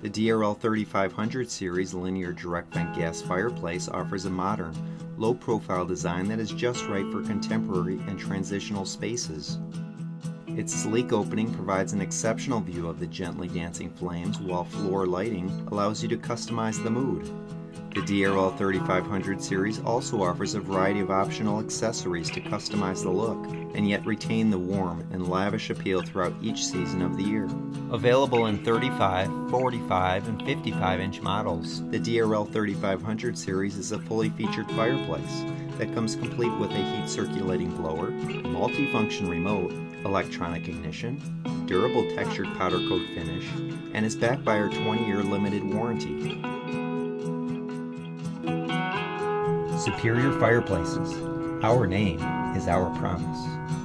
The DRL 3500 series linear direct vent gas fireplace offers a modern, low profile design that is just right for contemporary and transitional spaces. Its sleek opening provides an exceptional view of the gently dancing flames, while floor lighting allows you to customize the mood. The DRL 3500 series also offers a variety of optional accessories to customize the look and yet retain the warm and lavish appeal throughout each season of the year. Available in 35, 45, and 55 inch models, the DRL 3500 series is a fully featured fireplace that comes complete with a heat circulating blower, multifunction remote, electronic ignition, durable textured powder coat finish, and is backed by our 20 year limited warranty. Superior Fireplaces. Our name is our promise.